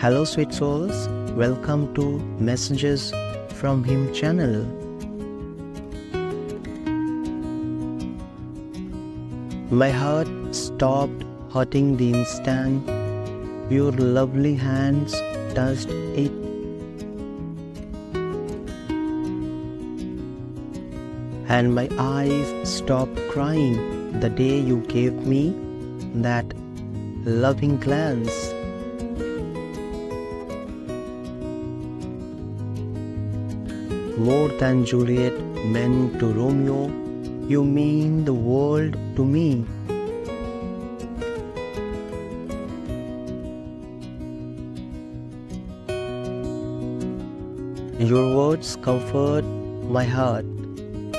Hello, sweet souls. Welcome to Messages from Him channel. My heart stopped hurting the instant your lovely hands touched it. And my eyes stopped crying the day you gave me that loving glance. More than Juliet meant to Romeo, you mean the world to me. Your words comfort my heart.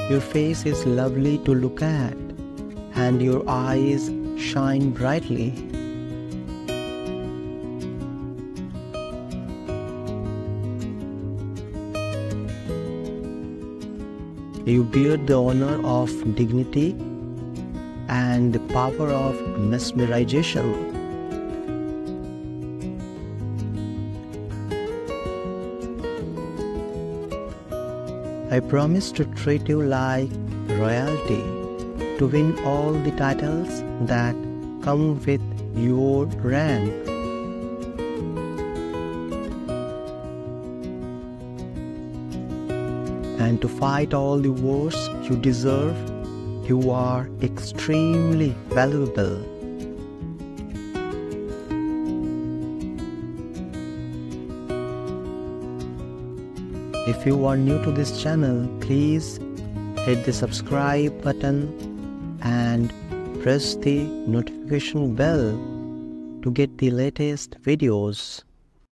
Your face is lovely to look at, and your eyes shine brightly. You bear the honor of dignity and the power of mesmerization. I promise to treat you like royalty, to win all the titles that come with your rank. And to fight all the wars you deserve, you are extremely valuable. If you are new to this channel, please hit the subscribe button and press the notification bell to get the latest videos.